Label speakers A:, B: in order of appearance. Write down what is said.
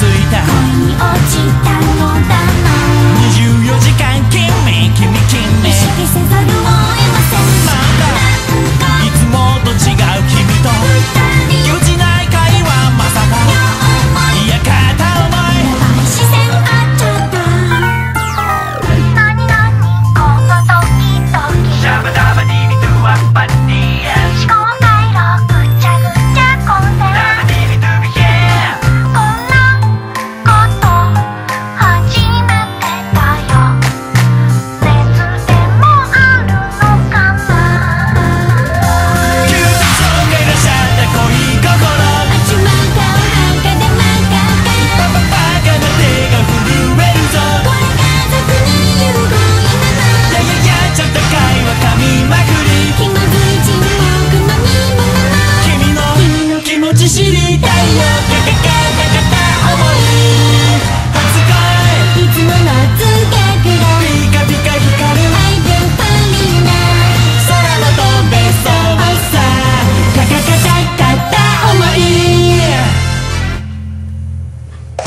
A: ついた。
B: 恋に落ちた。